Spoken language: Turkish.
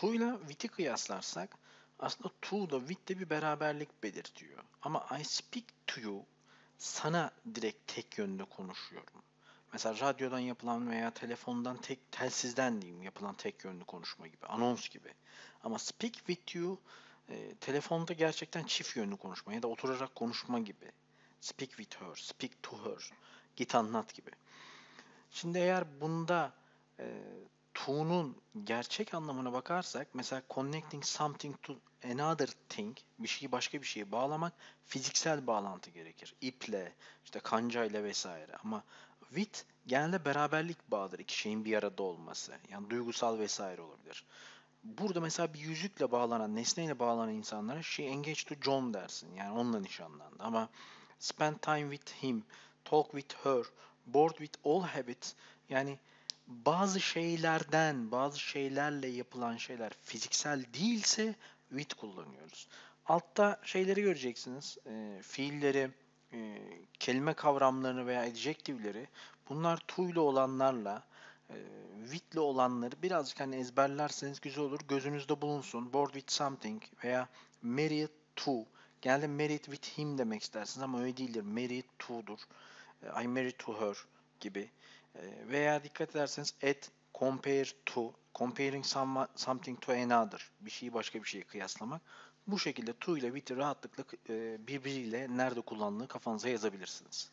to ile with'i kıyaslarsak aslında to da with de bir beraberlik belirtiyor. Ama I speak to you sana direkt tek yönde konuşuyorum. Mesela radyodan yapılan veya telefondan tek telsizden diyeyim yapılan tek yönlü konuşma gibi, anons gibi. Ama speak with you e, telefonda gerçekten çift yönlü konuşma ya da oturarak konuşma gibi. Speak with her, speak to her, git anlat gibi. Şimdi eğer bunda e, to'nun gerçek anlamına bakarsak mesela connecting something to another thing bir şeyi başka bir şeye bağlamak fiziksel bağlantı gerekir. İple, işte kancayla vesaire ama with genelde beraberlik bağıdır iki şeyin bir arada olması. Yani duygusal vesaire olabilir. Burada mesela bir yüzükle bağlanan, nesneyle bağlanan insanlara she engaged to John dersin. Yani onunla nişanlandı. Ama spend time with him, talk with her, bored with all habits yani bazı şeylerden, bazı şeylerle yapılan şeyler fiziksel değilse with kullanıyoruz. Altta şeyleri göreceksiniz. E, fiilleri, e, kelime kavramlarını veya adjektifleri bunlar to ile olanlarla e, with ile olanları birazcık hani ezberlerseniz güzel olur. Gözünüzde bulunsun. Bored with something veya married to. Genelde married with him demek istersiniz ama öyle değildir. Married to'dur. I married to her gibi. E, veya dikkat ederseniz at, compare to, comparing some, something to another. Bir şeyi başka bir şeye kıyaslamak. Bu şekilde to ile with'i rahatlıkla e, birbiriyle nerede kullanıldığını kafanıza yazabilirsiniz.